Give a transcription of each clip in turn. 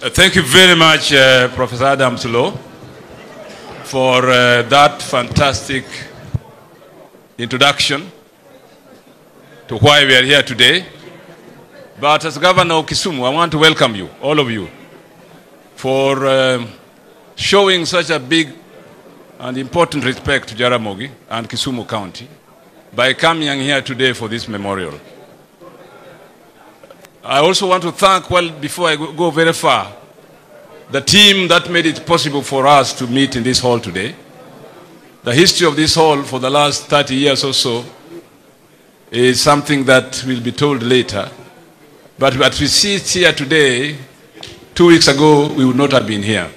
Uh, Thank you very much, uh, Professor Adams Oloo, for uh, that fantastic introduction to why we are here today. But as Governor Kisumu, I want to welcome you, all of you, for um, showing such a big and important respect to Jaramogi and Kisumu County by coming here today for this memorial. I also want to thank, well, before I go very far, the team that made it possible for us to meet in this hall today. The history of this hall for the last 30 years or so is something that will be told later. But what we see here today, two weeks ago, we would not have been here.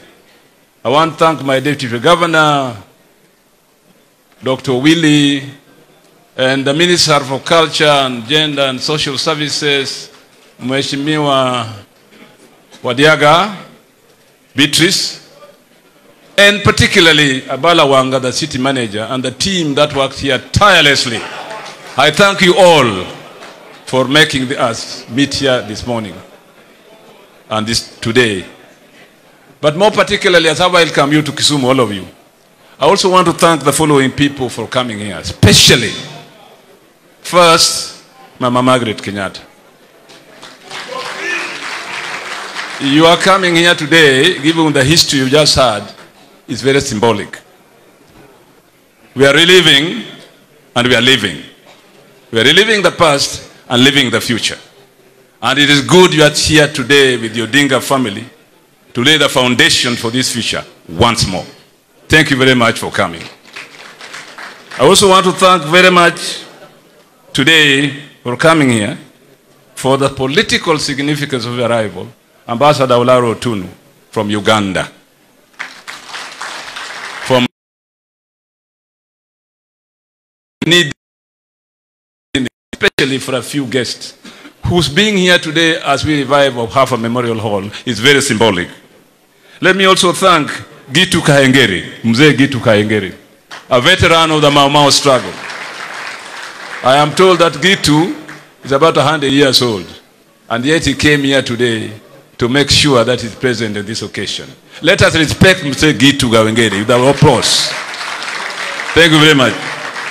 I want to thank my Deputy Governor, Dr. Owili, and the Minister for Culture and Gender and Social Services, Mheshimiwa Wadiaga, Beatrice, and particularly Abala Wanga, the city manager, and the team that works here tirelessly. I thank you all for making us meet here this morning and this today. But more particularly, as I welcome you to Kisumu, all of you, I also want to thank the following people for coming here, especially first, Mama Margaret Kenyatta. You are coming here today, given the history you just heard, is very symbolic. We are reliving and we are living. We are reliving the past and living the future. And it is good you are here today with your Dinga family to lay the foundation for this future once more. Thank you very much for coming. I also want to thank very much today for coming here for the political significance of your arrival, Ambassador Olara Otunnu from Uganda. From need especially for a few guests whose being here today as we revive Ofafa memorial hall is very symbolic. Let me also thank Gitu Kahengeri, Mzee Gitu Kahengeri, a veteran of the Mau Mau struggle. I am told that Gitu is about 100 years old, and yet he came here today to make sure that he's present at this occasion. Let us respect Mr. Gitu Kahengeri with our applause. Thank you very much.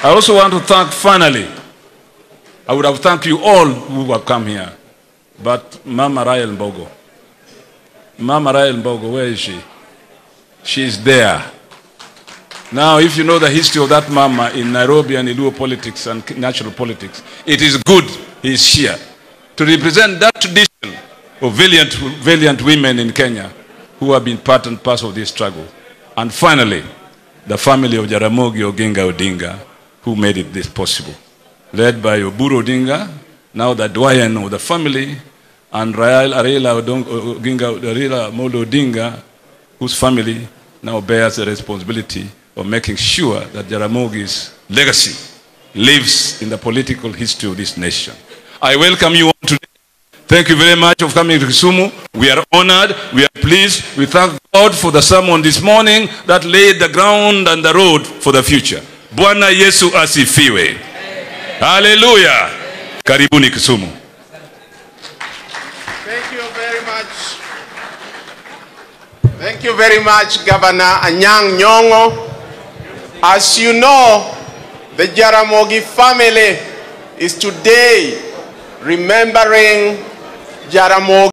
I also want to thank finally, I would have thanked you all who have come here, but Mama Rael Mbogo. Mama Rael Mbogo, where is she? She is there. Now, if you know the history of that mama in Nairobi and Iluo politics and national politics, it is good he is here to represent that tradition of valiant, valiant women in Kenya who have been part and parcel of this struggle. And finally, the family of Jaramogi Oginga Odinga who made it this possible, led by Oburu Odinga, now the doyen of the family, and Raila Odong- Oginga, Raila Amolo Odinga, whose family now bears the responsibility of making sure that Jaramogi's legacy lives in the political history of this nation. I welcome you. Thank you very much for coming to Kisumu. We are honored. We are pleased. We thank God for the sermon this morning that laid the ground and the road for the future. Bwana Yesu asifiwe. Hallelujah. Karibuni Kisumu. Thank you very much. Thank you very much, Governor Anyang' Nyong'o. As you know, the Jaramogi family is today remembering Jaramogi.